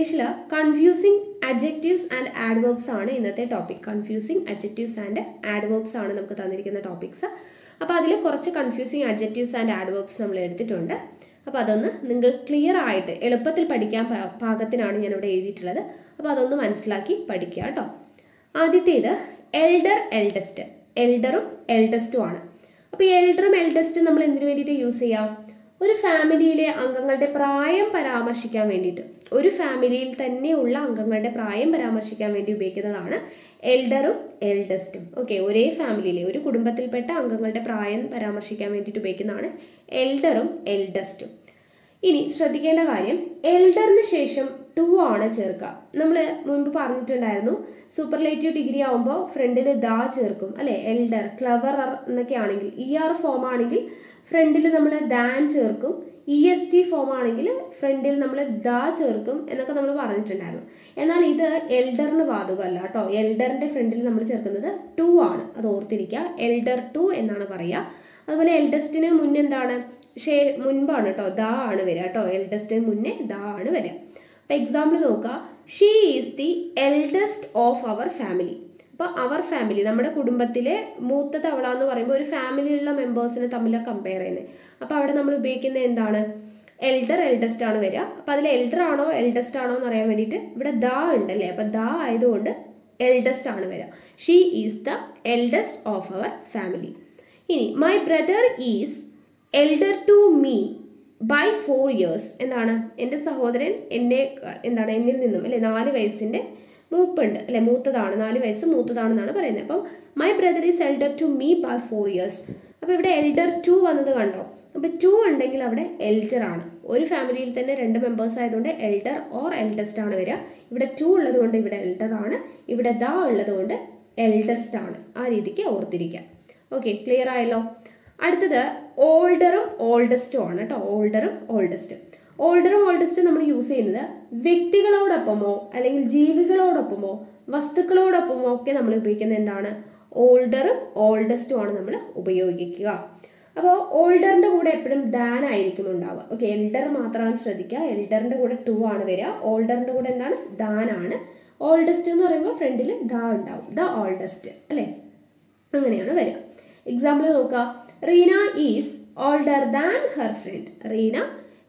ഇംഗ്ലീഷിൽ confusing adjectives and adverbs ആണ് ഇന്നത്തെ topic confusing adjectives and adverbs ആണ് നമുക്ക് തന്നിരിക്കുന്ന ടോപ്പിക്സ് അപ്പോൾ അതിൽ കുറച്ച് കൺഫ്യൂസിങ് അഡ്ജക്റ്റീവ്സ് ആൻഡ് ആഡ്വേർബ്സ് നമ്മൾ എടുത്തിട്ടുണ്ട്. അപ്പോൾ അതൊന്ന് നിങ്ങൾക്ക് ക്ലിയർ ആയിട്ട് എളുപ്പത്തിൽ പഠിക്കാൻ പാകത്തിനാണ് ഞാൻ ഇവിടെ എഴുതിയിട്ടുള്ളത്. അപ്പോൾ അതൊന്ന് മനസ്സിലാക്കി പഠിക്കുക കേട്ടോ. ആദ്യത്തേത് എൽഡർ എൽഡസ്റ്റ് എൽഡറും എൽഡസ്റ്റും ആണ്. അപ്പോൾ ഈ എൽഡറും എൽഡസ്റ്റും നമ്മൾ എന്തിനു വേണ്ടിയിട്ട് യൂസ് ചെയ്യാം? ഒരു ഫാമിലിയിലെ അംഗങ്ങളുടെ പ്രായം പരാമർശിക്കാൻ വേണ്ടിയിട്ട്. ഒരു ഫാമിലിയിൽ തന്നെയുള്ള അംഗങ്ങളുടെ പ്രായം പരാമർശിക്കാൻ വേണ്ടി ഉപയോഗിക്കുന്നതാണ് എൽഡറും എൽഡസ്റ്റും. ഓക്കെ ഒരേ ഫാമിലിയിലെ ഒരു കുടുംബത്തിൽപ്പെട്ട അംഗങ്ങളുടെ പ്രായം പരാമർശിക്കാൻ വേണ്ടിയിട്ട് ഉപയോഗിക്കുന്നതാണ് എൽഡറും എൽഡസ്റ്റും. ഇനി ശ്രദ്ധിക്കേണ്ട കാര്യം എൽഡറിന് ശേഷം ടു ആണ് ചേർക്കുക. നമ്മൾ മുൻപ് പറഞ്ഞിട്ടുണ്ടായിരുന്നു സൂപ്പർലേറ്റീവ് ഡിഗ്രി ആവുമ്പോൾ ഫ്രണ്ടിൽ ദാ ചേർക്കും അല്ലെ? എൽഡർ ക്ലവറർ എന്നൊക്കെ ആണെങ്കിൽ ഇ ആർ ഫോം ആണെങ്കിൽ ഫ്രണ്ടിൽ നമ്മൾ ദാൻ ചേർക്കും. ഇ എസ് ടി ഫോം ആണെങ്കിൽ ഫ്രണ്ടിൽ നമ്മൾ ദ ചേർക്കും എന്നൊക്കെ നമ്മൾ പറഞ്ഞിട്ടുണ്ടായിരുന്നു. എന്നാൽ ഇത് എൽഡറിന് ബാധകമല്ല കേട്ടോ. എൽഡറിന്റെ ഫ്രണ്ടിൽ നമ്മൾ ചേർക്കുന്നത് ടു ആണ്. അത് ഓർത്തിരിക്കുക. എൽഡർ ടു എന്നാണ് പറയുക. അതുപോലെ എൽഡസ്റ്റിന് മുന്നെന്താണ് ഷേ മുൻപാണ് കേട്ടോ. ദാ ആണ് വരിക കേട്ടോ. എൽഡസ്റ്റിന് മുന്നേ ദാ ആണ് വരിക. അപ്പൊ എക്സാമ്പിൾ നോക്കുക. She is the eldest of our family അപ്പൊ അവർ ഫാമിലി നമ്മുടെ കുടുംബത്തിലെ മൂത്ത തവള എന്ന് പറയുമ്പോൾ ഒരു ഫാമിലിയിലുള്ള മെമ്പേഴ്സിനെ തമ്മിൽ കമ്പയർ ചെയ്യുന്നത് അപ്പൊ അവിടെ നമ്മൾ ഉപയോഗിക്കുന്നത് എന്താണ്? എൽഡർ എൽഡസ്റ്റ് ആണ് വരിക. അപ്പൊ അതിൽ എൽഡർ ആണോ എൽഡസ്റ്റ് ആണോ എന്ന് അറിയാൻ വേണ്ടിയിട്ട് ഇവിടെ ദാ ഉണ്ടല്ലേ? അപ്പൊ ദാ ആയതുകൊണ്ട് എൽഡസ്റ്റ് ആണ് വരിക. She is the eldest of our family ഇനി my brother is elder to me by four years എന്താണ്? എന്റെ സഹോദരൻ എന്നെ എന്താണ്? എന്നിൽ നിന്നും അല്ലെ നാല് വയസ്സിന്റെ മൂപ്പുണ്ട്. അല്ലെ മൂത്തതാണ്. നാല് വയസ്സ് മൂത്തതാണെന്നാണ് പറയുന്നത്. അപ്പം my brother is elder to me by four years അപ്പോൾ ഇവിടെ എൽഡർ ടു വന്നത് കണ്ടോ? അപ്പോൾ ടു ഉണ്ടെങ്കിൽ അവിടെ എൽഡർ ആണ്. ഒരു ഫാമിലിയിൽ തന്നെ രണ്ട് മെമ്പേഴ്സ് ആയതുകൊണ്ട് എൽഡർ ഓർ എൽഡസ്റ്റ് ആണ് വരിക. ഇവിടെ ടു ഉള്ളതുകൊണ്ട് ഇവിടെ എൽഡർ ആണ്. ഇവിടെ ദ ഉള്ളതുകൊണ്ട് എൽഡസ്റ്റ് ആണ്. ആ രീതിക്ക് ഓർത്തിരിക്കുക. ഓക്കെ ക്ലിയർ ആയല്ലോ? അടുത്തത് ഓൾഡറും ഓൾഡസ്റ്റും ആണ് കേട്ടോ. ഓൾഡറും ഓൾഡസ്റ്റും ഓൾഡറും ഓൾഡസ്റ്റും നമ്മൾ യൂസ് ചെയ്യുന്നത് വ്യക്തികളോടൊപ്പമോ അല്ലെങ്കിൽ ജീവികളോടൊപ്പമോ വസ്തുക്കളോടൊപ്പമോ ഒക്കെ നമ്മൾ ഉപയോഗിക്കുന്നത് എന്താണ്? ഓൾഡറും ഓൾഡസ്റ്റും ആണ് നമ്മൾ ഉപയോഗിക്കുക. അപ്പോൾ ഓൾഡറിന്റെ കൂടെ എപ്പോഴും ദാൻ ആയിരിക്കും ഉണ്ടാവുക. ഓക്കെ എൽഡർ മാത്രമാണ് ശ്രദ്ധിക്കുക. എൽഡറിന്റെ കൂടെ ടു ആണ് വരിക. ഓൾഡറിന്റെ കൂടെ എന്താണ്? ദാൻ ആണ്. ഓൾഡസ്റ്റ് എന്ന് പറയുമ്പോൾ ഫ്രണ്ടിൽ ദാ ഉണ്ടാവും. ദ ഓൾഡസ്റ്റ് അല്ലേ? അങ്ങനെയാണ് വരിക. എക്സാമ്പിൾ നോക്കുക. Reena is older than her friend Reena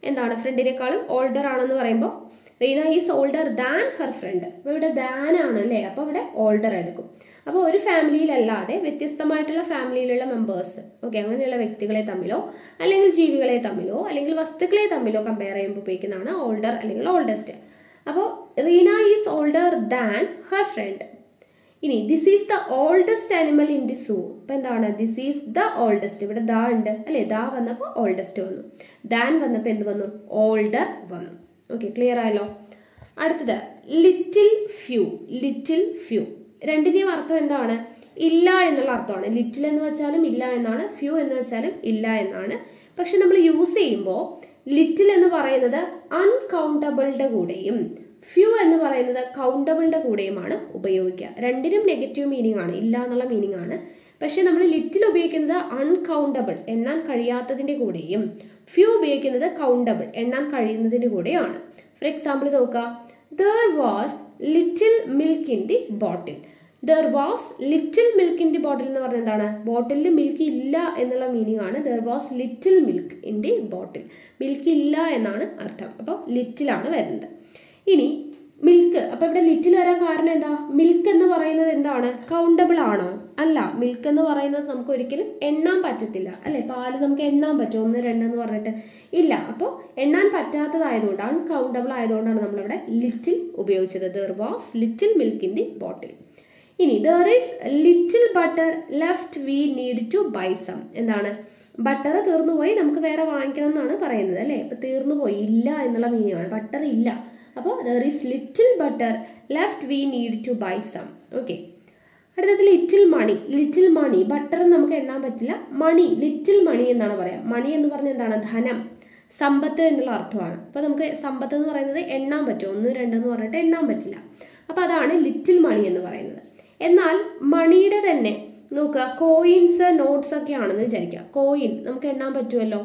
എന്താണ് ഫ്രണ്ടിനേക്കാളും ഓൾഡർ ആണെന്ന് പറയുമ്പോൾ Reena is older than her friend അപ്പോൾ ഇവിടെ ദാൻ ആണ് അല്ലേ? അപ്പോൾ ഇവിടെ ഓൾഡർ എടുക്കും. അപ്പോൾ ഒരു ഫാമിലിയിലല്ലാതെ വ്യത്യസ്തമായിട്ടുള്ള ഫാമിലിയിലുള്ള മെമ്പേഴ്സ് ഓക്കെ അങ്ങനെയുള്ള വ്യക്തികളെ തമ്മിലോ അല്ലെങ്കിൽ ജീവികളെ തമ്മിലോ അല്ലെങ്കിൽ വസ്തുക്കളെ തമ്മിലോ കമ്പയർ ചെയ്യുമ്പോൾ ഉപയോഗിക്കുന്നതാണ് ഓൾഡർ അല്ലെങ്കിൽ ഓൾഡസ്റ്റ് അപ്പോൾ Reena is older than her friend ഇനി this is the oldest animal in the zoo ഇപ്പം എന്താണ്? ദിസ് ഈസ് ദ ഓൾഡസ്റ്റ് ഇവിടെ ദാ ഉണ്ട്. അല്ലേ? ദാ വന്നപ്പോൾ ഓൾഡസ്റ്റ് വന്നു. ദാൻ വന്നപ്പോൾ എന്ത് വന്നു? ഓൾഡർ വന്നു. ഓക്കെ ക്ലിയർ ആയല്ലോ? അടുത്തത് ലിറ്റിൽ ഫ്യൂ ലിറ്റിൽ ഫ്യൂ രണ്ടിന്റെയും അർത്ഥം എന്താണ്? ഇല്ല എന്നുള്ള അർത്ഥമാണ്. ലിറ്റിൽ എന്ന് വെച്ചാലും ഇല്ല എന്നാണ്. ഫ്യൂ എന്ന് വെച്ചാലും ഇല്ല എന്നാണ്. പക്ഷെ നമ്മൾ യൂസ് ചെയ്യുമ്പോൾ ലിറ്റിൽ എന്ന് പറയുന്നത് അൺകൗണ്ടബിളുടെ കൂടെയും ഫ്യൂ എന്ന് പറയുന്നത് കൗണ്ടബിളിന്റെ കൂടെയുമാണ് ഉപയോഗിക്കുക. രണ്ടിനും നെഗറ്റീവ് മീനിങ് ആണ് ഇല്ല എന്നുള്ള മീനിങ് ആണ്. പക്ഷെ നമ്മൾ ലിറ്റിൽ ഉപയോഗിക്കുന്നത് അൺകൗണ്ടബിൾ എണ്ണാൻ കഴിയാത്തതിന്റെ കൂടെയും. ഫ്യൂ ഉപയോഗിക്കുന്നത് കൗണ്ടബിൾ എണ്ണാൻ കഴിയുന്നതിന്റെ കൂടെയാണ്. ഫോർ എക്സാമ്പിൾ നോക്കുക. There was little milk in the bottle there was little milk in the bottle എന്ന് പറഞ്ഞാൽ എന്താണ്? ബോട്ടിലിൽ മിൽക്ക് ഇല്ല എന്നുള്ള മീനിങ് ആണ്. There was little milk in the bottle milk ഇല്ല എന്നാണ് അർത്ഥം. അപ്പോൾ ലിറ്റിലാണ് വരുന്നത്. ഇനി മിൽക്ക് അപ്പൊ ഇവിടെ ലിറ്റിൽ വരാൻ കാരണം എന്താ? മിൽക്ക് എന്ന് പറയുന്നത് എന്താണ്? കൗണ്ടബിൾ ആണോ? അല്ല മിൽക്ക് എന്ന് പറയുന്നത് നമുക്ക് ഒരിക്കലും എണ്ണാൻ പറ്റത്തില്ല. അല്ലേ? പാൽ നമുക്ക് എണ്ണാൻ പറ്റും. ഒന്ന് രണ്ട് എന്ന് പറഞ്ഞിട്ട് ഇല്ല. അപ്പോൾ എണ്ണാൻ പറ്റാത്തതായതുകൊണ്ടാണ് കൗണ്ടബിൾ ആയതുകൊണ്ടാണ് നമ്മളിവിടെ ലിറ്റിൽ ഉപയോഗിച്ചത്. There was little milk in the bottle ഇനി there is little butter left we need to buy some എന്താണ്? ബട്ടർ തീർന്നുപോയി നമുക്ക് വേറെ വാങ്ങിക്കണം എന്നാണ് പറയുന്നത്. അല്ലേ? ഇപ്പൊ തീർന്നുപോയി ഇല്ല എന്നുള്ള മീനിങ് ആണ്. ബട്ടർ ഇല്ല. അപ്പോൾ there is little butter left we need to buy some okay അടുത്തത് little money little money butter നമുക്ക് എണ്ണാൻ പറ്റില്ല. മണി ലിറ്റിൽ മണി എന്നാണ് പറയാം. മണി എന്ന് പറഞ്ഞാൽ എന്താണ്? ധനം. സമ്പത്ത് എന്നുള്ള അർത്ഥമാണ്. അപ്പോൾ നമുക്ക് സമ്പത്ത് എന്ന് പറയുന്നത് എണ്ണാൻ പറ്റും. ഒന്ന് രണ്ട് എന്ന് പറഞ്ഞിട്ട് എണ്ണാൻ പറ്റില്ല. അപ്പോൾ അതാണ് ലിറ്റിൽ മണി എന്ന് പറയുന്നത്. എന്നാൽ മണിയുടെ തന്നെ നോക്കുക. കോയിൻസ് നോട്ട്സ് ഒക്കെ ആണെന്ന് വിചാരിക്കുക. കോയിൻ നമുക്ക് എണ്ണാൻ പറ്റുമല്ലോ?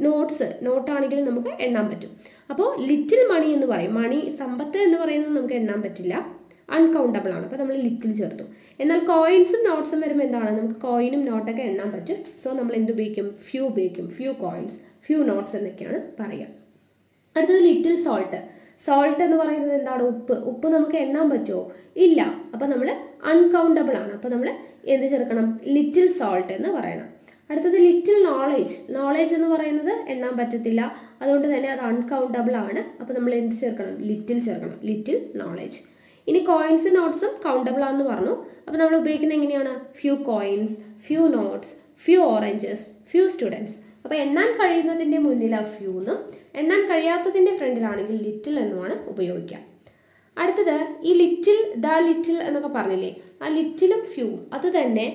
നോട്ട്സ് നോട്ടാണെങ്കിലും നമുക്ക് എണ്ണാൻ പറ്റും. അപ്പോൾ ലിറ്റിൽ മണി എന്ന് പറയും. മണി സമ്പത്ത് എന്ന് പറയുന്നത് നമുക്ക് എണ്ണാൻ പറ്റില്ല. അൺകൗണ്ടബിൾ ആണ്. അപ്പോൾ നമ്മൾ ലിറ്റിൽ ചേർത്തു. എന്നാൽ കോയിൻസും നോട്ട്സും വരുമ്പോൾ എന്താണ്? നമുക്ക് കോയിനും നോട്ടൊക്കെ എണ്ണാൻ പറ്റും. സോ നമ്മൾ എന്ത് ഉപയോഗിക്കും? ഫ്യൂ ഉപയോഗിക്കും. ഫ്യൂ കോയിൻസ് ഫ്യൂ നോട്ട്സ് എന്നൊക്കെയാണ് പറയുക. അടുത്തത് ലിറ്റിൽ സോൾട്ട് സോൾട്ട് എന്ന് പറയുന്നത് എന്താണ്? ഉപ്പ്. ഉപ്പ് നമുക്ക് എണ്ണാൻ പറ്റുമോ? ഇല്ല. അപ്പോൾ നമ്മൾ അൺകൗണ്ടബിൾ ആണ്. അപ്പോൾ നമ്മൾ എന്ത് ചേർക്കണം? ലിറ്റിൽ സോൾട്ട് എന്ന് പറയണം. അടുത്തത് ലിറ്റിൽ നോളേജ് നോളേജ് എന്ന് പറയുന്നത് എണ്ണാൻ പറ്റത്തില്ല. അതുകൊണ്ട് തന്നെ അത് അൺകൗണ്ടബിൾ ആണ്. അപ്പോൾ നമ്മൾ എന്ത് ചേർക്കണം? ലിറ്റിൽ ചേർക്കണം. ലിറ്റിൽ നോളേജ് ഇനി കോയിൻസ് നോട്ട്സും കൗണ്ടബിൾ ആണെന്ന് പറഞ്ഞു. അപ്പോൾ നമ്മൾ ഉപയോഗിക്കുന്നത് എങ്ങനെയാണ്? Few coins few notes few oranges few students അപ്പോൾ എണ്ണാൻ കഴിയുന്നതിന്റെ മുന്നിൽ ആ ഫ്യൂ എന്നും എണ്ണാൻ കഴിയാത്തതിന്റെ ഫ്രണ്ടിലാണെങ്കിൽ ലിറ്റിൽ എന്നുമാണ് ഉപയോഗിക്കുക. അടുത്തത് ഈ ലിറ്റിൽ ദ ലിറ്റിൽ എന്നൊക്കെ പറഞ്ഞില്ലേ? ആ ലിറ്റിലും ഫ്യൂ അത് തന്നെ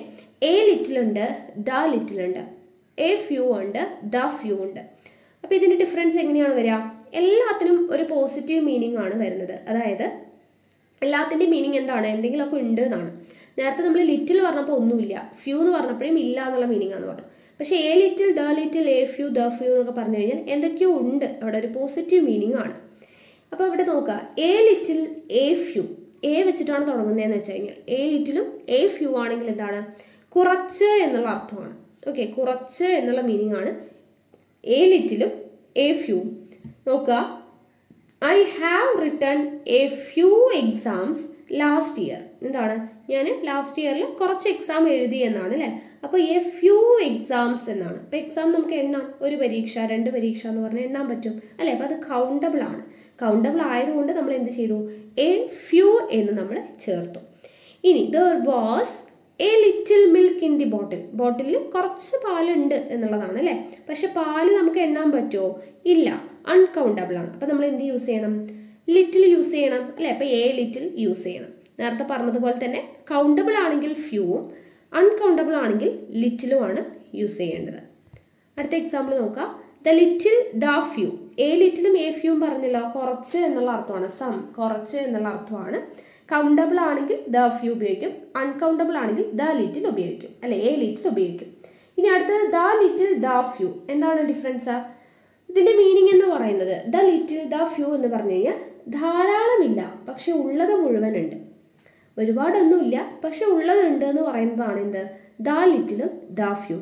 എ ലിറ്റിലുണ്ട് ദ ലിറ്റിലുണ്ട് എ ഫ്യൂ ഉണ്ട് ദ ഫ്യൂ ഉണ്ട്. അപ്പോൾ ഇതിന്റെ ഡിഫറൻസ് എങ്ങനെയാണ് വരിക? എല്ലാത്തിനും ഒരു പോസിറ്റീവ് മീനിങ് ആണ് വരുന്നത്. അതായത് എല്ലാത്തിന്റെ മീനിങ് എന്താണ്? എന്തെങ്കിലുമൊക്കെ ഉണ്ട് എന്നാണ്. നേരത്തെ നമ്മൾ ലിറ്റിൽ പറഞ്ഞപ്പോൾ ഒന്നുമില്ല. ഫ്യൂ എന്ന് പറഞ്ഞപ്പോഴും ഇല്ല എന്നുള്ള മീനിങ് ആണെന്ന് പറഞ്ഞു. പക്ഷേ a little the little a few the few എന്നൊക്കെ പറഞ്ഞു കഴിഞ്ഞാൽ എന്തൊക്കെയോ ഉണ്ട്. അവിടെ ഒരു പോസിറ്റീവ് മീനിങ് ആണ്. അപ്പോൾ ഇവിടെ നോക്കുക. A little a few a വെച്ചിട്ടാണ് തുടങ്ങുന്നതെന്ന് വെച്ച് കഴിഞ്ഞാൽ എ ലിറ്റിലും എ ഫ്യൂ ആണെങ്കിൽ എന്താണ്? കുറച്ച് എന്നുള്ള അർത്ഥമാണ്. ഓക്കെ കുറച്ച് എന്നുള്ള മീനിങ് ആണ്. എ ലിറ്റിലും എ ഫ്യൂ നോക്കുക. I have return a few exams last year എന്താണ്? ഞാൻ ലാസ്റ്റ് ഇയറിൽ കുറച്ച് എക്സാം എഴുതി എന്നാണ് അല്ലേ അപ്പോൾ എ ഫ്യൂ എക്സാംസ് എന്നാണ്. അപ്പോൾ എക്സാം നമുക്ക് എണ്ണാം. ഒരു പരീക്ഷ രണ്ട് പരീക്ഷ എന്ന് പറഞ്ഞാൽ എണ്ണാൻ പറ്റും. അല്ലേ? അപ്പോൾ അത് കൗണ്ടബിൾ ആണ്. കൗണ്ടബിൾ ആയതുകൊണ്ട് നമ്മൾ എന്ത് ചെയ്തു? എ ഫ്യൂ എന്ന് നമ്മൾ ചേർത്തു. ഇനി there was a little milk in the bottle ബോട്ടിലിൽ കുറച്ച് പാലുണ്ട് എന്നുള്ളതാണ് അല്ലേ? പക്ഷെ പാൽ നമുക്ക് എണ്ണാൻ പറ്റുമോ? ഇല്ല. അൺകൗണ്ടബിൾ ആണ്. അപ്പം നമ്മൾ എന്ത് യൂസ് ചെയ്യണം? ലിറ്റിൽ യൂസ് ചെയ്യണം അല്ലേ? അപ്പം എ ലിറ്റിൽ യൂസ് ചെയ്യണം. നേരത്തെ പറഞ്ഞതുപോലെ തന്നെ കൗണ്ടബിൾ ആണെങ്കിൽ ഫ്യൂവും അൺകൗണ്ടബിൾ ആണെങ്കിൽ ലിറ്റിലുമാണ് യൂസ് ചെയ്യേണ്ടത്. അടുത്ത എക്സാമ്പിൾ നോക്കാം. The little the few a ലിറ്റിലും a ഫ്യൂവും പറഞ്ഞല്ലോ. കുറച്ച് എന്നുള്ള അർത്ഥമാണ്. സം കുറച്ച് എന്നുള്ള അർത്ഥമാണ്. കൗണ്ടബിൾ ആണെങ്കിൽ ദ ഫ്യൂ ഉപയോഗിക്കും. അൺകൗണ്ടബിൾ ആണെങ്കിൽ ദ ലിറ്റിൽ ഉപയോഗിക്കും. അല്ലെ എ ലിറ്റിൽ ഉപയോഗിക്കും. ഇനി അടുത്തത് ദ ലിറ്റിൽ ദ ഫ്യൂ എന്താണ് ഡിഫറൻസ് ഇതിന്റെ മീനിങ് എന്ന് പറയുന്നത് ദ ലിറ്റിൽ ദ ഫ്യൂ എന്ന് പറഞ്ഞു കഴിഞ്ഞാൽ ധാരാളമില്ല പക്ഷെ ഉള്ളത് മുഴുവനുണ്ട്. ഒരുപാടൊന്നുമില്ല പക്ഷെ ഉള്ളതുണ്ട് എന്ന് പറയുന്നതാണ് എന്ത്? ദ ലിറ്റിലും ദ ഫ്യൂ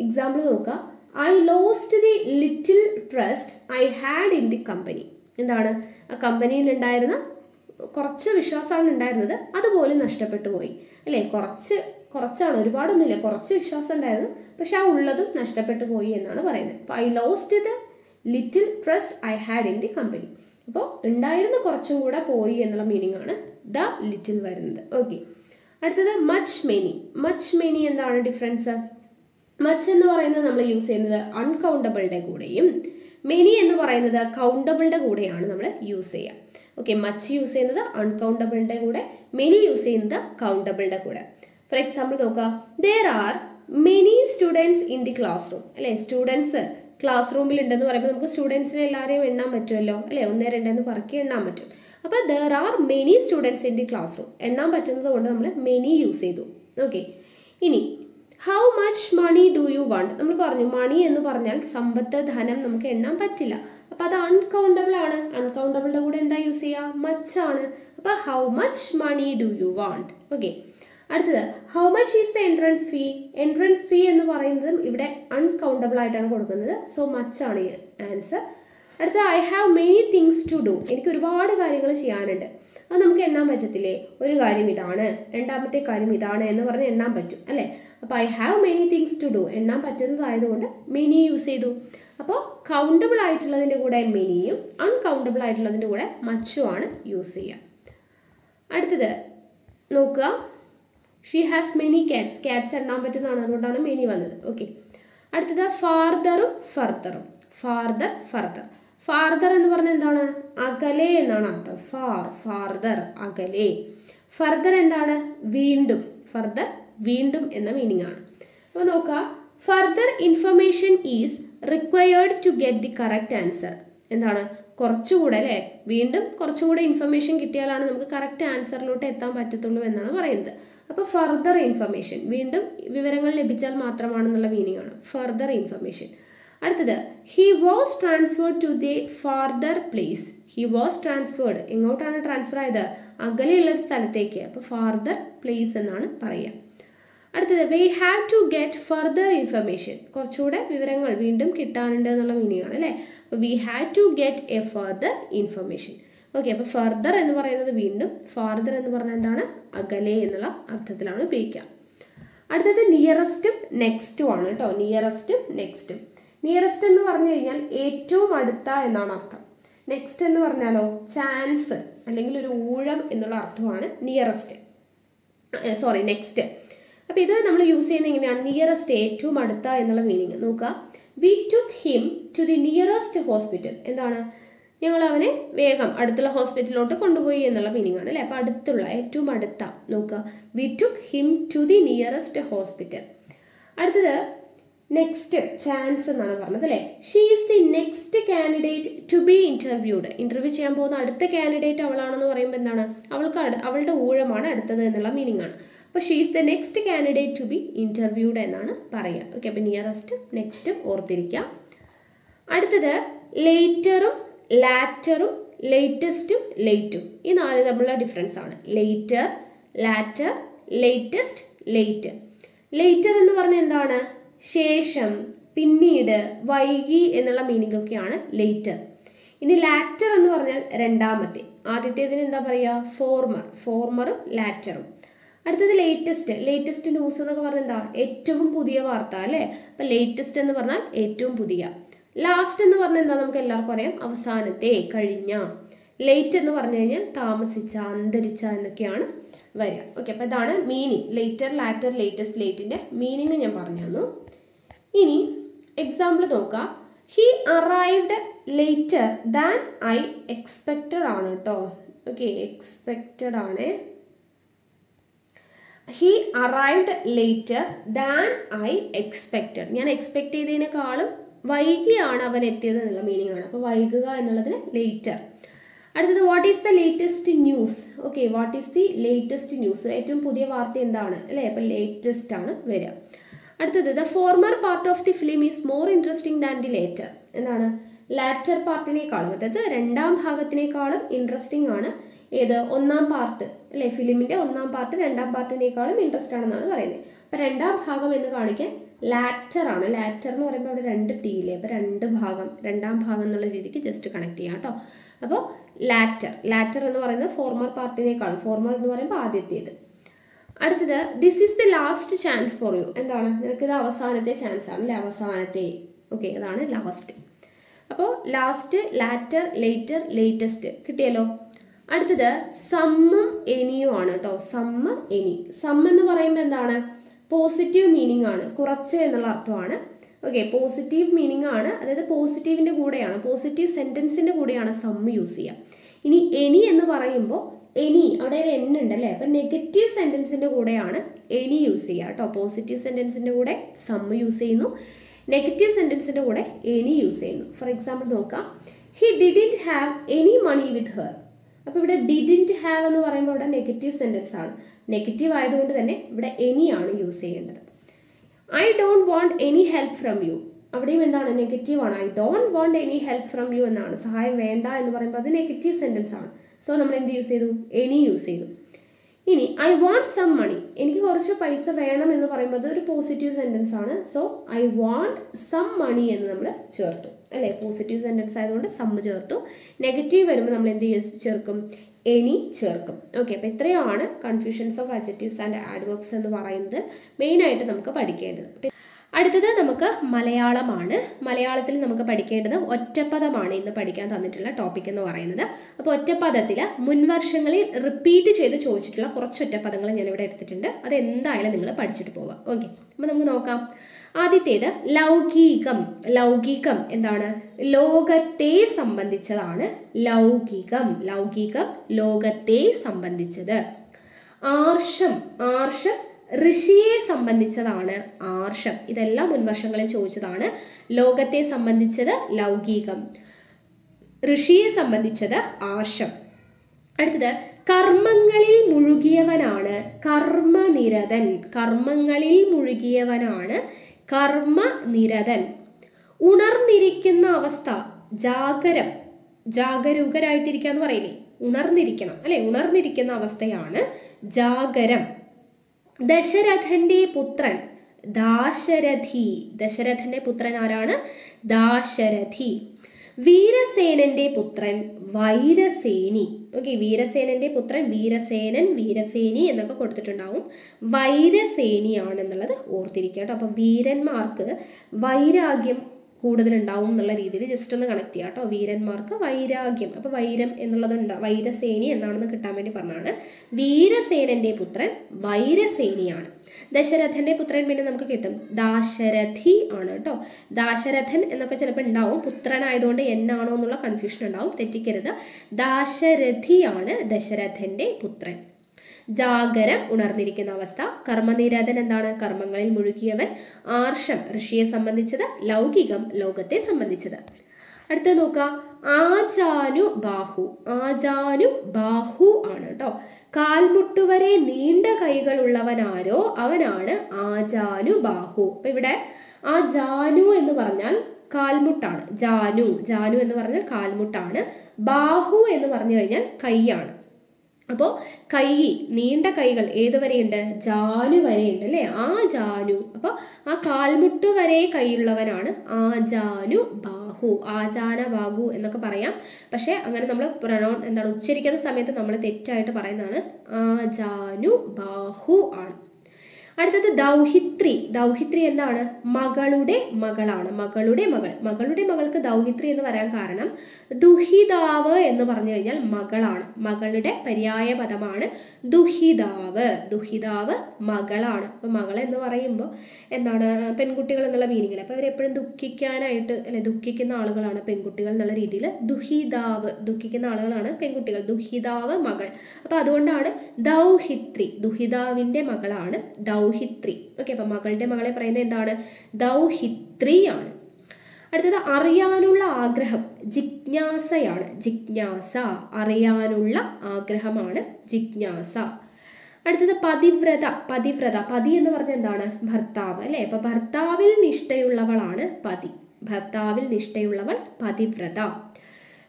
എക്സാമ്പിൾ നോക്കുക. I lost the little trust I had in the company എന്താണ്? ആ കമ്പനിയിൽ ഉണ്ടായിരുന്ന കുറച്ച് വിശ്വാസമാണ് ഉണ്ടായിരുന്നത്. അതുപോലും നഷ്ടപ്പെട്ടു പോയി. അല്ലേ? കുറച്ച് കുറച്ചാണ്. ഒരുപാടൊന്നുമില്ല. കുറച്ച് വിശ്വാസം ഉണ്ടായിരുന്നു. പക്ഷെ ആ ഉള്ളതും നഷ്ടപ്പെട്ടു പോയി എന്നാണ് പറയുന്നത്. അപ്പോൾ I lost the little trust I had in the company അപ്പോൾ ഉണ്ടായിരുന്ന കുറച്ചും കൂടെ പോയി എന്നുള്ള മീനിങ് ആണ് ദ ലിറ്റിൽ വരുന്നത്. ഓക്കെ അടുത്തത് മച്ച് മെനി മച്ച് മെനി എന്താണ് ഡിഫറൻസ് മച്ച് എന്ന് പറയുന്നത് നമ്മൾ യൂസ് ചെയ്യുന്നത് അൺകൗണ്ടബിളുടെ കൂടെയും മെനി എന്ന് പറയുന്നത് കൗണ്ടബിളുടെ കൂടെയാണ് നമ്മൾ യൂസ് ചെയ്യുക. ഓക്കെ മച്ച് യൂസ് ചെയ്യുന്നത് അൺകൗണ്ടബിളിന്റെ കൂടെ മെനി യൂസ് ചെയ്യുന്നത് കൗണ്ടബിളിന്റെ കൂടെ. ഫോർ എക്സാമ്പിൾ നോക്കുക. There are many students in the classroom അല്ലേ? സ്റ്റുഡൻസ് ക്ലാസ് റൂമിൽ ഉണ്ടെന്ന് പറയുമ്പോൾ നമുക്ക് സ്റ്റുഡൻസിനെ എല്ലാവരെയും എണ്ണാൻ പറ്റുമല്ലോ? അല്ലേ? ഒന്നേ രണ്ടെന്ന് പറക്കി എണ്ണാൻ പറ്റും. അപ്പോൾ there are many students in the classroom എണ്ണാൻ പറ്റുന്നത് കൊണ്ട് നമ്മൾ മെനി യൂസ് ചെയ്തു. ഓക്കെ ഇനി how much money do you want നമ്മൾ പറഞ്ഞു മണി എന്ന് പറഞ്ഞാൽ സമ്പത്ത് ധനം നമുക്ക് എണ്ണാൻ പറ്റില്ല. അപ്പോൾ അത് അൺകൗണ്ടബിൾ ആണ്. അൺകൗണ്ടബിളിന്റെ കൂടെ എന്താ യൂസ് ചെയ്യുക മച്ച് ആണ്. അപ്പോൾ how much money do you want okay അടുത്തത് how much is the entrance fee entrance fee എന്ന് പറയുന്നതും ഇവിടെ അൺകൗണ്ടബിൾ ആയിട്ടാണ് കൊടുക്കുന്നത്. സോ മച്ച് ആണ് ആൻസർ അടുത്ത I have many things to do എനിക്ക് ഒരുപാട് കാര്യങ്ങൾ ചെയ്യാനുണ്ട്. അത് നമുക്ക് എണ്ണാൻ പറ്റത്തില്ലേ? ഒരു കാര്യം ഇതാണ്. രണ്ടാമത്തെ കാര്യം ഇതാണ് എന്ന് പറഞ്ഞ് എണ്ണാൻ പറ്റും അല്ലേ? അപ്പോൾ I have many things to do എണ്ണാൻ പറ്റുന്നതായതുകൊണ്ട് മെനി യൂസ് ചെയ്തു. അപ്പോൾ കൗണ്ടബിൾ ആയിട്ടുള്ളതിന്റെ കൂടെ മെനിയും അൺകൗണ്ടബിൾ ആയിട്ടുള്ളതിന്റെ കൂടെ മച്ചുമാണ് യൂസ് ചെയ്യുക അടുത്തത് നോക്കുക. She has many cats cats എണ്ണാൻ പറ്റുന്നതാണ്. അതുകൊണ്ടാണ് മെനി വന്നത്. ഓക്കെ അടുത്തത് ഫാർദറും ഫർദറും ഫാർദർ ഫർദർ ഫാർദർ എന്ന് പറഞ്ഞാൽ എന്താണ്? അകലെ എന്നാണ് അർത്ഥം. ഫാർ ഫാർദർ അകലെ. ഫർദർ എന്താണ്? വീണ്ടും. ഫർദർ വീണ്ടും എന്ന മീനിങ് ആണ്. അപ്പോൾ നോക്കുക. Further information is required to get the correct answer എന്താണ്? കുറച്ചുകൂടെ അല്ലേ? വീണ്ടും കുറച്ചുകൂടെ ഇൻഫർമേഷൻ കിട്ടിയാലാണ് നമുക്ക് കറക്റ്റ് ആൻസറിലോട്ട് എത്താൻ പറ്റത്തുള്ളൂ എന്നാണ് പറയുന്നത്. അപ്പോൾ ഫർദർ ഇൻഫർമേഷൻ വീണ്ടും വിവരങ്ങൾ ലഭിച്ചാൽ മാത്രമാണെന്നുള്ള മീനിങ് ആണ്. ഫർദർ ഇൻഫർമേഷൻ അടുത്തത് he was transferred to the farther place he was transferred എങ്ങോട്ടാണ് ട്രാൻസ്ഫർ ആയത്? അകലെയുള്ള സ്ഥലത്തേക്ക്. അപ്പോൾ ഫാർദർ പ്ലേസ് എന്നാണ് പറയുക. അടുത്തത് we have to get further information കുറച്ചുകൂടെ വിവരങ്ങൾ വീണ്ടും കിട്ടാനുണ്ട് എന്നുള്ള മീനിങ് ആണ് അല്ലേ? അപ്പോൾ we have to get a further information okay അപ്പോൾ ഫർദർ എന്ന് പറയുന്നത് വീണ്ടും ഫാർദർ എന്ന് പറഞ്ഞാൽ എന്താണ്? അകലെ എന്നുള്ള അർത്ഥത്തിലാണ് ഉപയോഗിക്കുക. അടുത്തത് നിയറസ്റ്റും നെക്സ്റ്റും ആണ് കേട്ടോ. നിയറസ്റ്റും നെക്സ്റ്റും നിയറസ്റ്റ് എന്ന് പറഞ്ഞു കഴിഞ്ഞാൽ ഏറ്റവും അടുത്ത എന്നാണ് അർത്ഥം. നെക്സ്റ്റ് എന്ന് പറഞ്ഞാലോ ചാൻസ് അല്ലെങ്കിൽ ഒരു ഊഴം എന്നുള്ള അർത്ഥമാണ് നിയറസ്റ്റ് സോറി നെക്സ്റ്റ് അപ്പോൾ ഇത് നമ്മൾ യൂസ് ചെയ്യുന്നത് എങ്ങനെയാണ്? നിയറസ്റ്റ് ഏറ്റവും അടുത്ത എന്നുള്ള മീനിങ് നോക്കുക. We took him to the nearest hospital എന്താണ്? ഞങ്ങൾ അവനെ വേഗം അടുത്തുള്ള ഹോസ്പിറ്റലിലോട്ട് കൊണ്ടുപോയി എന്നുള്ള മീനിങ് ആണ് അല്ലേ? അപ്പോൾ അടുത്തുള്ള ഏറ്റവും അടുത്ത. നോക്കുക. We took him to the nearest hospital അടുത്തത് നെക്സ്റ്റ് ചാൻസ് എന്നാണ് പറഞ്ഞത് അല്ലേ? She is the next candidate to be interviewed interview ചെയ്യാൻ പോകുന്ന അടുത്ത കാൻഡിഡേറ്റ് അവളാണെന്ന് പറയുമ്പോൾ എന്താണ്? അവൾക്ക് അവളുടെ ഊഴമാണ് അടുത്തത് എന്നുള്ള മീനിങ് ആണ്. അപ്പോൾ she is the next candidate to be interviewed എന്നാണ് പറയുക. ഓക്കെ അപ്പോൾ നിയറസ്റ്റ് നെക്സ്റ്റ് ഓർത്തിരിക്കുക. അടുത്തത് ലേറ്ററും ലാറ്ററും ലേറ്റസ്റ്റും ലേറ്റും ഈ നാല് തമ്മിലുള്ള ഡിഫറൻസ് ആണ്. Later latter latest late later എന്ന് പറഞ്ഞാൽ എന്താണ്? ശേഷം പിന്നീട് വൈകി എന്നുള്ള മീനിങ് ഒക്കെയാണ് ലേറ്റർ ഇനി ലാറ്റർ എന്ന് പറഞ്ഞാൽ രണ്ടാമത്തെ. ആദ്യത്തേതിന് എന്താ പറയുക? ഫോർമർ ഫോർമറും ലാറ്ററും അടുത്തത് ലേറ്റസ്റ്റ് ലേറ്റസ്റ്റ് ന്യൂസ് എന്നൊക്കെ പറഞ്ഞാൽ എന്താ? ഏറ്റവും പുതിയ വാർത്ത അല്ലേ? അപ്പം ലേറ്റസ്റ്റ് എന്ന് പറഞ്ഞാൽ ഏറ്റവും പുതിയ. ലാസ്റ്റ് എന്ന് പറഞ്ഞാൽ എന്താ? നമുക്ക് എല്ലാവർക്കും അറിയാം. അവസാനത്തെ കഴിഞ്ഞ. ലേറ്റ് എന്ന് പറഞ്ഞു കഴിഞ്ഞാൽ താമസിച്ച അന്തരിച്ച എന്നൊക്കെയാണ് വരിക. ഓക്കെ അപ്പോൾ ഇതാണ് മീനിങ് ലേറ്റർ ലാറ്റർ ലേറ്റസ്റ്റ് ലേറ്റിന്റെ മീനിങ് ഞാൻ പറഞ്ഞു തന്നു ഇനി എക്സാമ്പിൾ നോക്കാം. He arrived later than I expected ആണ് കേട്ടോ ഓക്കെ എക്സ്പെക്റ്റഡ് ആണ്. He arrived later than I expected ഞാൻ എക്സ്പെക്ട് ചെയ്തതിനേക്കാളും വൈകിയാണ് അവൻ എത്തിയത് എന്നുള്ള മീനിങ് ആണ്. അപ്പോൾ വൈകുക എന്നുള്ളതിന് ലേറ്റർ അടുത്തത് what is the latest news okay what is the latest news ഏറ്റവും പുതിയ വാർത്ത എന്താണ്? അല്ലേ? അപ്പം ലേറ്റസ്റ്റ് ആണ് വരിക. അടുത്തത് the former part of the film is more interesting than the later എന്താണ്? ലാറ്റർ പാർട്ടിനേക്കാളും അതായത് രണ്ടാം ഭാഗത്തിനേക്കാളും ഇൻട്രസ്റ്റിംഗ് ആണ് ഏത് ഒന്നാം പാർട്ട് അല്ലേ? ഫിലിമിന്റെ ഒന്നാം പാർട്ട് രണ്ടാം പാർട്ടിനേക്കാളും ഇൻട്രസ്റ്റ് ആണെന്നാണ് പറയുന്നത്. അപ്പോൾ രണ്ടാം ഭാഗം എന്ന് കാണിക്കാൻ ലാറ്റർ ആണ്. ലാറ്റർ എന്ന് പറയുമ്പോൾ അവിടെ രണ്ട് ടി ഇല്ലേ? അപ്പോൾ രണ്ട് ഭാഗം രണ്ടാം ഭാഗം എന്നുള്ള രീതിക്ക് ജസ്റ്റ് കണക്ട് ചെയ്യാം കേട്ടോ. അപ്പോൾ ലാറ്റർ ലാറ്റർ എന്ന് പറയുന്നത് ഫോർമർ പാർട്ടിനേക്കാളും ഫോർമർ എന്ന് പറയുമ്പോൾ ആദ്യത്തേത്. അടുത്തത് this is the last chance for you എന്താണ്? നിനക്കിത് അവസാനത്തെ ചാൻസ് ആണ് അല്ലേ? അവസാനത്തെ. ഓക്കെ അതാണ് ലാസ്റ്റ് അപ്പോൾ ലാസ്റ്റ് ലാറ്റർ ലേറ്റർ ലേറ്റസ്റ്റ് കിട്ടിയല്ലോ? അടുത്തത് സമ്മും എനിയും ആണ് കേട്ടോ. സമ്മ എനി. സമ്മ എന്ന് പറയുമ്പോൾ എന്താണ്? പോസിറ്റീവ് മീനിങ് ആണ്. കുറച്ച് എന്നുള്ള അർത്ഥമാണ്. ഓക്കെ പോസിറ്റീവ് മീനിങ് ആണ്. അതായത് പോസിറ്റീവിന്റെ കൂടെയാണ്. പോസിറ്റീവ് സെന്റൻസിന്റെ കൂടെയാണ് സമ്മ യൂസ് ചെയ്യുക. ഇനി എനി എന്ന് പറയുമ്പോൾ എനി അവിടെ ഒരു എൻ ഉണ്ട് അല്ലേ? അപ്പം നെഗറ്റീവ് സെന്റൻസിന്റെ കൂടെയാണ് എനി യൂസ് ചെയ്യുക കേട്ടോ. പോസിറ്റീവ് സെന്റൻസിന്റെ കൂടെ സമ്മ യൂസ് ചെയ്യുന്നു. നെഗറ്റീവ് സെന്റൻസിന്റെ കൂടെ എനി യൂസ് ചെയ്യുന്നു. ഫോർ എക്സാമ്പിൾ നോക്കാം. He didn't have any money with her അപ്പോൾ ഇവിടെ ഡിഡിന്റ് ഹാവ് എന്ന് പറയുമ്പോൾ ഇവിടെ നെഗറ്റീവ് സെന്റൻസ് ആണ്. നെഗറ്റീവ് ആയതുകൊണ്ട് തന്നെ ഇവിടെ എനി ആണ് യൂസ് ചെയ്യേണ്ടത്. I don't want any help from you അവിടെയും എന്താണ്? നെഗറ്റീവ് ആണ്. I don't want any help from you എന്നാണ്. സഹായം വേണ്ട എന്ന് പറയുമ്പോൾ അത് നെഗറ്റീവ് സെന്റൻസ് ആണ്. സോ നമ്മൾ എന്ത് യൂസ് ചെയ്തു? എനി യൂസ് ചെയ്തു. ഇനി ഐ വാണ്ട് സം മണി എനിക്ക് കുറച്ച് പൈസ വേണം എന്ന് പറയുമ്പോൾ അത് ഒരു പോസിറ്റീവ് സെന്റൻസ് ആണ്. So I want some money എന്ന് നമ്മൾ ചേർത്തു. അല്ലേ? പോസിറ്റീവ് സെന്റൻസ് ആയതുകൊണ്ട് സമ്മ ചേർത്തു. നെഗറ്റീവ് വരുമ്പോൾ നമ്മൾ എന്ത് ചേർക്കും. എനി ചേർക്കും. ഓക്കെ അപ്പോൾ ഇത്രയാണ് confusions of adjectives and adverbs എന്ന് പറയുന്നത്. മെയിനായിട്ട് നമുക്ക് പഠിക്കേണ്ടത്. അടുത്തത് നമുക്ക് മലയാളമാണ്. മലയാളത്തിൽ നമുക്ക് പഠിക്കേണ്ടത് ഒറ്റപ്പദമാണ് ഇന്ന് പഠിക്കാൻ തന്നിട്ടുള്ള ടോപ്പിക് എന്ന് പറയുന്നത്. അപ്പോൾ ഒറ്റപ്പദത്തിൽ മുൻവർഷങ്ങളിൽ റിപ്പീറ്റ് ചെയ്ത് ചോദിച്ചിട്ടുള്ള കുറച്ച് ഒറ്റപ്പദങ്ങൾ ഞാനിവിടെ എടുത്തിട്ടുണ്ട്. അത് എന്തായാലും നിങ്ങൾ പഠിച്ചിട്ട് പോവാം ഓക്കെ അപ്പോൾ നമുക്ക് നോക്കാം. ആദ്യത്തേത് ലൗകികം. ലൗകികം എന്താണ്? ലോകത്തെ സംബന്ധിച്ചതാണ് ലൗകികം. ലൗകികം ലോകത്തെ സംബന്ധിച്ചത്. ആർഷം. ആർഷം ഋഷിയെ സംബന്ധിച്ചതാണ് ആർഷം. ഇതെല്ലാം മുൻവർഷങ്ങളിൽ ചോദിച്ചതാണ്. ലോകത്തെ സംബന്ധിച്ചത് ലൗകികം. ഋഷിയെ സംബന്ധിച്ചത് ആർഷം. അടുത്തത് കർമ്മങ്ങളിൽ മുഴുകിയവനാണ് കർമ്മനിരതൻ. കർമ്മങ്ങളിൽ മുഴുകിയവനാണ് കർമ്മനിരതൻ. ഉണർന്നിരിക്കുന്ന അവസ്ഥ ജാഗരം. ജാഗരൂകരായിട്ടിരിക്കുക എന്ന് പറയില്ലേ? ഉണർന്നിരിക്കണം. അല്ലെ? ഉണർന്നിരിക്കുന്ന അവസ്ഥയാണ് ജാഗരം. ദശരഥന്റെ പുത്രൻ. ദാശരഥി. ദശരഥന്റെ പുത്രൻ ആരാണ്? ദാശരഥി. വീരസേനന്റെ പുത്രൻ വൈരസേനി. ഓക്കെ വീരസേനന്റെ പുത്രൻ വീരസേനൻ വീരസേനി എന്നൊക്കെ കൊടുത്തിട്ടുണ്ടാവും. വൈരസേനിയാണെന്നുള്ളത് ഓർത്തിരിക്കുക കേട്ടോ. അപ്പം വീരന്മാർക്ക് വൈരാഗ്യം കൂടുതലുണ്ടാവും എന്നുള്ള രീതിയിൽ ജസ്റ്റ് ഒന്ന് കണക്ട് ചെയ്യാം കേട്ടോ വീരന്മാർക്ക് വൈരാഗ്യം. അപ്പോൾ വൈരം എന്നുള്ളത് ഉണ്ടാ വൈരസേനി എന്നാണെന്ന് കിട്ടാൻ വേണ്ടി പറഞ്ഞാണ് വീരസേനന്റെ പുത്രൻ വൈരസേനിയാണ്. ദശരഥന്റെ പുത്രൻ പിന്നെ നമുക്ക് കിട്ടും. ദാശരഥി ആണ് കേട്ടോ ദാശരഥൻ എന്നൊക്കെ ചിലപ്പോൾ ഉണ്ടാവും. പുത്രനായതുകൊണ്ട് എന്നാണോ എന്നുള്ള കൺഫ്യൂഷൻ ഉണ്ടാവും. തെറ്റിക്കരുത്. ദാശരഥിയാണ് ദശരഥന്റെ പുത്രൻ. ജാഗരം ഉണർന്നിരിക്കുന്ന അവസ്ഥ. കർമ്മനിരാതൻ എന്താണ്? കർമ്മങ്ങളിൽ മുഴുകിയവൻ. ആർഷം ഋഷിയെ സംബന്ധിച്ചത് ലൗകികം ലോകത്തെ സംബന്ധിച്ചത്. അടുത്ത നോക്കുക. ആചാനു ബാഹു. ആചാനു ബാഹു ആണ് കേട്ടോ. കാൽമുട്ടുവരെ നീണ്ട കൈകളുള്ളവനാരോ അവനാണ് ആചാനു ബാഹു. അപ്പൊ ഇവിടെ ആ ജാനു എന്ന് പറഞ്ഞാൽ കാൽമുട്ടാണ്. ജാനു. ജാനു എന്ന് പറഞ്ഞാൽ കാൽമുട്ടാണ്. ബാഹു എന്ന് പറഞ്ഞു കഴിഞ്ഞാൽ കൈയാണ്. അപ്പോൾ കൈ നീണ്ട കൈകൾ ഏത് വരെയുണ്ട്? ജാനു വരെയുണ്ട് അല്ലേ? ആ ജാനു അപ്പോൾ ആ കാൽമുട്ട് വരെ കൈയുള്ളവരാണ് ആ ജാനു ബാഹു. ആചാന ബാഹു എന്നൊക്കെ പറയാം. പക്ഷേ അങ്ങനെ നമ്മൾ പ്രൊണൗൺ എന്താണ് ഉച്ചരിക്കുന്ന സമയത്ത് നമ്മൾ തെറ്റായിട്ട് പറയുന്നതാണ് ആ ജാനു ബാഹു ആണ്. അടുത്തത് ദൗഹിത്രി. ദൗഹിത്രി എന്താണ്? മകളുടെ മകളാണ്. മകളുടെ മകൾ. മകളുടെ മകൾക്ക് ദൗഹിത്രി എന്ന് പറയാൻ കാരണം ദുഹിതാവ് എന്ന് പറഞ്ഞു കഴിഞ്ഞാൽ മകളാണ്. മകളുടെ പര്യായ പദമാണ് ദുഹിതാവ്. ദുഹിതാവ് മകളാണ്. അപ്പൊ മകൾ എന്ന് പറയുമ്പോൾ എന്താണ്? പെൺകുട്ടികൾ എന്നുള്ള മീനിങ്ങിൽ അപ്പൊ അവരെപ്പോഴും ദുഃഖിക്കാനായിട്ട് അല്ലെ ദുഃഖിക്കുന്ന ആളുകളാണ് പെൺകുട്ടികൾ എന്നുള്ള രീതിയിൽ ദുഹിതാവ്. ദുഃഖിക്കുന്ന ആളുകളാണ് പെൺകുട്ടികൾ. ദുഹിതാവ് മകൾ. അപ്പൊ അതുകൊണ്ടാണ് ദൗഹിത്രി. ദുഹിതാവിന്റെ മകളാണ് ദൗഹിത്രി. ഓക്കെ അപ്പൊ മകളുടെ മകളെ പറയുന്നത് എന്താണ്? ദൗഹിത്രിയാണ്. അടുത്തത് അറിയാനുള്ള ആഗ്രഹം ജിജ്ഞാസയാണ്. ജിജ്ഞാസ അറിയാനുള്ള ആഗ്രഹമാണ് ജിജ്ഞാസ. അടുത്തത് പതിവ്രത പതിവ്രത. പതി എന്ന് പറഞ്ഞാൽ എന്താണ്? ഭർത്താവ് അല്ലേ? അപ്പൊ ഭർത്താവിൽ നിഷ്ഠയുള്ളവളാണ് പതി. ഭർത്താവിൽ നിഷ്ഠയുള്ളവൾ പതിവ്രത.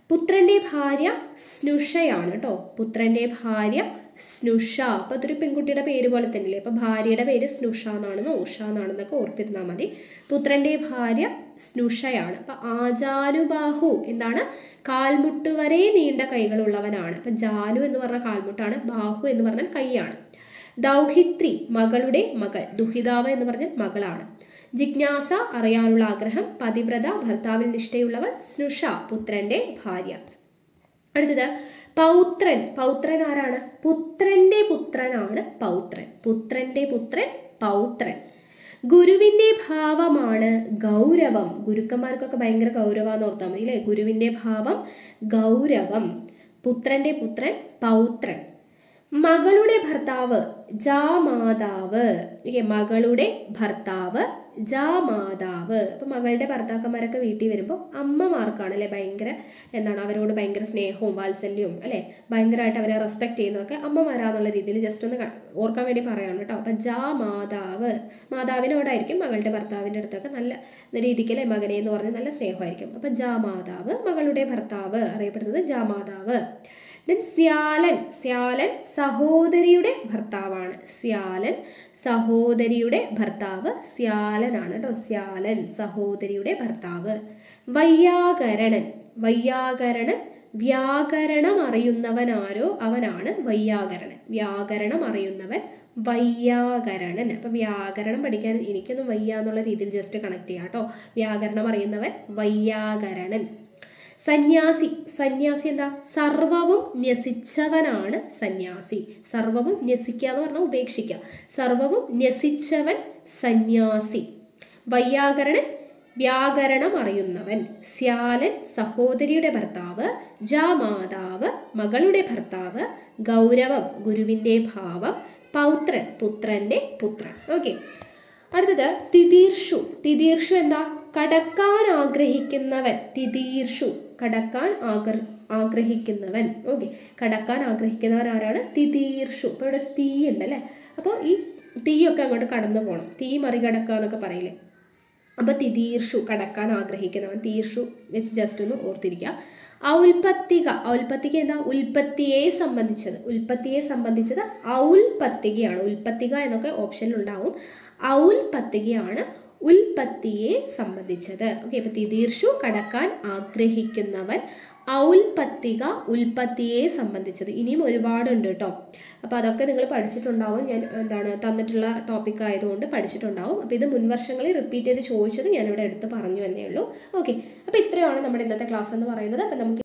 പുത്രന്റെ ഭാര്യ സ്നുഷയാണ് കേട്ടോ പുത്രന്റെ ഭാര്യ സ്നുഷ. അപ്പൊ അതൊരു പെൺകുട്ടിയുടെ പേര് പോലെ തന്നെയല്ലേ? അപ്പൊ ഭാര്യയുടെ പേര് സ്നുഷ എന്നാണെന്ന് ഉഷ എന്നാണെന്നൊക്കെ ഓർത്തിരുന്നാൽ മതി. പുത്രന്റെ ഭാര്യ സ്നുഷയാണ്. അപ്പൊ ആചാനുബാഹു എന്താണ്? കാൽമുട്ട് വരെ നീണ്ട കൈകളുള്ളവനാണ്. അപ്പൊ ജാനു എന്ന് പറഞ്ഞ കാൽമുട്ടാണ് ബാഹു എന്ന് പറഞ്ഞാൽ കൈയാണ്. ദൗഹിത്രി മകളുടെ മകൾ. ദുഹിതാവ് എന്ന് പറഞ്ഞാൽ മകളാണ്. ജിജ്ഞാസ അറിയാനുള്ള ആഗ്രഹം പതിവ്രത ഭർത്താവിൽ നിഷ്ഠയുള്ളവൾ സ്നുഷ പുത്രന്റെ ഭാര്യ. അടുത്തത് പൗത്രൻ. പൗത്രൻ ആരാണ്? പുത്രന്റെ പുത്രനാണ് പൗത്രൻ. പുത്രന്റെ പുത്രൻ പൗത്രൻ. ഗുരുവിന്റെ ഭാവമാണ് ഗൗരവം. ഗുരുക്കന്മാർക്കൊക്കെ ഭയങ്കര ഗൗരവാന്ന് ഓർത്താൽ മതി അല്ലേ? ഗുരുവിന്റെ ഭാവം ഗൗരവം. പുത്രന്റെ പുത്രൻ പൗത്രൻ. മകളുടെ ഭർത്താവ് ജാമാതാവ്. മകളുടെ ഭർത്താവ് ജാമാതാവ്. അപ്പോൾ മകളുടെ ഭർത്താക്കന്മാരൊക്കെ വീട്ടിൽ വരുമ്പോൾ അമ്മമാർക്കാണ് അല്ലെ ഭയങ്കര എന്താണ് അവരോട് ഭയങ്കര സ്നേഹവും വാത്സല്യവും അല്ലെ? ഭയങ്കരമായിട്ട് അവരെ റെസ്പെക്ട് ചെയ്യുന്നതൊക്കെ അമ്മമാരാന്നുള്ള രീതിയിൽ ജസ്റ്റ് ഒന്ന് ഓർക്കാൻ വേണ്ടി പറയാണ് കേട്ടോ. അപ്പൊ ജാമാതാവ്. മാതാവിനോടായിരിക്കും മകളുടെ ഭർത്താവിന്റെ അടുത്തൊക്കെ നല്ല രീതിക്ക് അല്ലെ മകനെ എന്ന് പറഞ്ഞ് നല്ല സ്നേഹമായിരിക്കും. അപ്പൊ ജാമാതാവ് മകളുടെ ഭർത്താവ് അറിയപ്പെടുന്നത് ജാമാതാവ്. ദെൻ സ്യാലൻ. സ്യാലൻ സഹോദരിയുടെ ഭർത്താവാണ്. സ്യാലൻ സഹോദരിയുടെ ഭർത്താവ് സ്യാലനാണ് കേട്ടോ സ്യാലൻ സഹോദരിയുടെ ഭർത്താവ്. വയ്യാകരണൻ വയ്യാകരണൻ വ്യാകരണം അറിയുന്നവൻ ആരോ അവനാണ് വയ്യാകരണൻ. വ്യാകരണം അറിയുന്നവൻ വയ്യാകരണൻ. അപ്പൊ വ്യാകരണം പഠിക്കാൻ എനിക്കൊന്നും വയ്യ എന്നുള്ള രീതിയിൽ ജസ്റ്റ് കണക്ട് ചെയ്യാം കേട്ടോ. വ്യാകരണം അറിയുന്നവൻ വയ്യാകരണൻ. സന്യാസി സന്യാസി എന്താ? സർവവും ന്യസിച്ചവനാണ് സന്യാസി. സർവവും ന്യസിക്കുക എന്ന് പറഞ്ഞാൽ ഉപേക്ഷിക്കുക സർവവും ന്യസിച്ചവൻ സന്യാസി. വയ്യാകരണൻ വ്യാകരണം അറിയുന്നവൻ. സ്യാലൻ സഹോദരിയുടെ ഭർത്താവ് ജാമാതാവ് മകളുടെ ഭർത്താവ് ഗൗരവം ഗുരുവിന്റെ ഭാവം പൗത്രൻ പുത്രന്റെ പുത്രൻ. ഓക്കെ. അടുത്തത് തിതീർഷു. തിതീർഷു എന്താ? കടക്കാൻ ആഗ്രഹിക്കുന്നവൻ തിതീർഷു. കടക്കാൻ ആഗ്ര ആഗ്രഹിക്കുന്നവൻ. ഓക്കെ കടക്കാൻ ആഗ്രഹിക്കുന്നവൻ ആരാണ്? തിതീർഷു. ഇപ്പോൾ ഇവിടെ തീ ഉണ്ട് അല്ലേ അപ്പോൾ ഈ തീയൊക്കെ അങ്ങോട്ട് കടന്നു പോകണം തീ മറികടക്കുക എന്നൊക്കെ പറയില്ലേ? അപ്പോൾ തിതീർഷു കടക്കാൻ ആഗ്രഹിക്കുന്നവൻ. തീർഷു വെച്ച് ജസ്റ്റ് ഒന്ന് ഓർത്തിരിക്കുക. ഔൽപത്തിക. ഔൽപത്തിക എന്താ? ഉൽപ്പത്തിയെ സംബന്ധിച്ചത്. ഉൽപ്പത്തിയെ സംബന്ധിച്ചത് ഔൽപത്തികയാണ്. ഉൽപ്പത്തിക എന്നൊക്കെ ഓപ്ഷനിലുണ്ടാവും ഔൽപത്തികയാണ് ഉൽപ്പത്തിയെ സംബന്ധിച്ചത്. ഓക്കെ ഇപ്പം തിതീർഷു കടക്കാൻ ആഗ്രഹിക്കുന്നവൻ ഔൽപത്തിക ഉൽപ്പത്തിയെ സംബന്ധിച്ചത്. ഇനിയും ഒരുപാടുണ്ട് കേട്ടോ അപ്പോൾ അതൊക്കെ നിങ്ങൾ പഠിച്ചിട്ടുണ്ടാവും. ഞാൻ എന്താണ് തന്നിട്ടുള്ള ടോപ്പിക് ആയതുകൊണ്ട് പഠിച്ചിട്ടുണ്ടാവും. അപ്പോൾ ഇത് മുൻവർഷങ്ങളിൽ റിപ്പീറ്റ് ചെയ്ത് ചോദിച്ചത് ഞാനിവിടെ എടുത്ത് പറഞ്ഞു എന്നേ ഉള്ളൂ. ഓക്കെ അപ്പോൾ ഇത്രയാണ് നമ്മുടെ ഇന്നത്തെ ക്ലാസ് എന്ന് പറയുന്നത്. അപ്പോൾ നമുക്ക്